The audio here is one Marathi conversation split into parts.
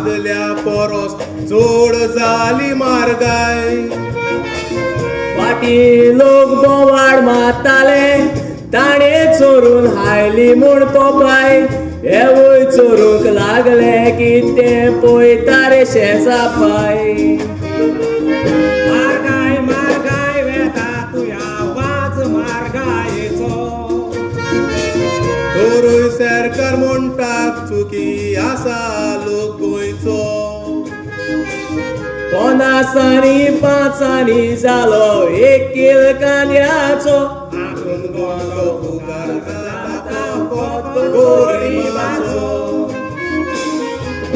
परस चड जाली मारगाय फाटी लोक बोवाड मारताले ताणे चोरून हायली म्हूण पोपाय हेवूय चोरूंक लागले की ते पळयता रे शेजापाय मारगाय मारगाय वेता तुया मारगायेचो सरकार Praktuki asa locoito Ponasani patsani zalo ekil kanyato Akun gondo fugar kata koto gorimato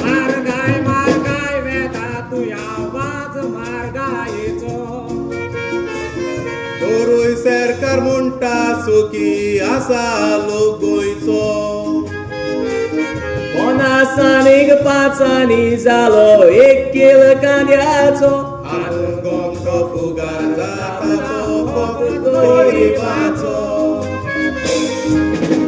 Margai margai veta tuya vaz margaito Torui cercar monta suki asa locoito चुकी आसा लोक गोंयचो पन्नासांनी पांचांनी जालो एक किल कांद्याचो आखून गोंयचो फुगार जाता तो फकत गोरिबाचो सुखान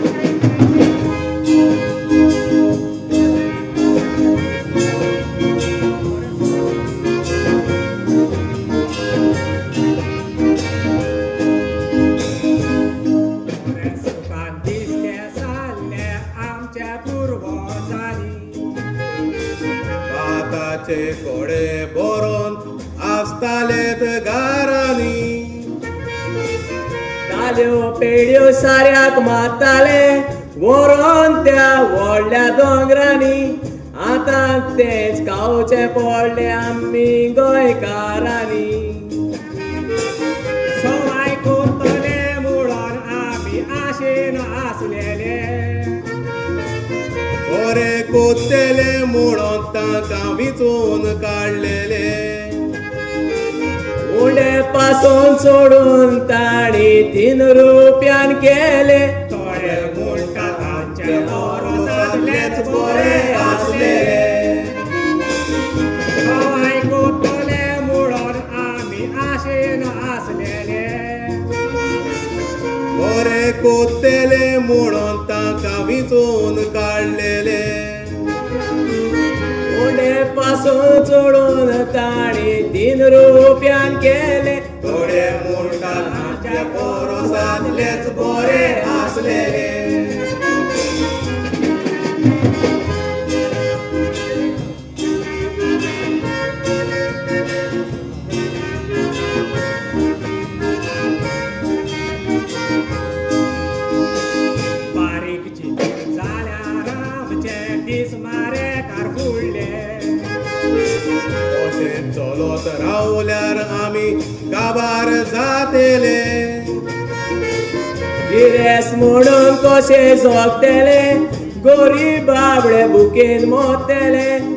आमच्या पुर्वजांनी भाताचे कोडे बरोवन आसतालेत गारांनी ताल्यो पेड्यो साऱ्याक मारताले व्हरोन त्या व्हडल्या दोंगरांनी आतां तेच खावचे पडले आमी गोंयकारांनी बरे कोत्तेले म्हणून तांकां विचून काडलेले उंडे पासून सोडून ताणी तीन रुपयान केले. थोडे म्हणटा तांचे बरो जातलेच जातलेच बरे आसलेले सवाय करतले म्हणून आमी आशेन आसलेले बरे कोत्तेले म्हणून तांकां विचून काडलेले पासून सोडून ताणी तीन रुपयान केले. थोडे म्हणटा तांचे परसांतलेच बरे आसलेले बारीक चितीर जाल्या आमचे दीस मारे कार फुडले Când solot rauler ami kabar zatele Gires munon kose zoktele Gori babre bukin motele.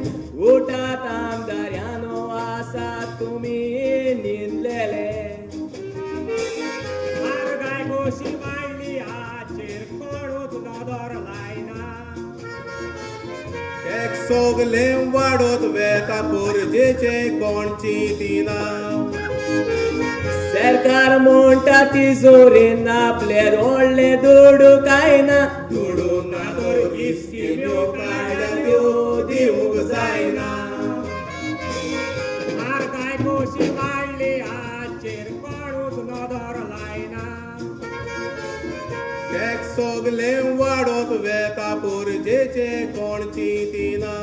सोगलें वाडत वेता गरजेचे कोणची दिना सरकार म्हणटा तिजोरीन आपले व्हडले दुडू काय ना दुडून ना तर इस्किम्यो काडल्या त्यो दिवंक जायना गरजेचे कोणची दिना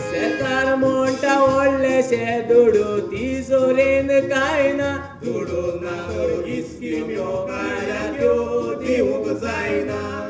सरकार म्हणटा व्हडलेशे दुडू तिजोरीन काय ना दुडून ना तर इस्किम्यो काडल्या त्यो दिवंक जायना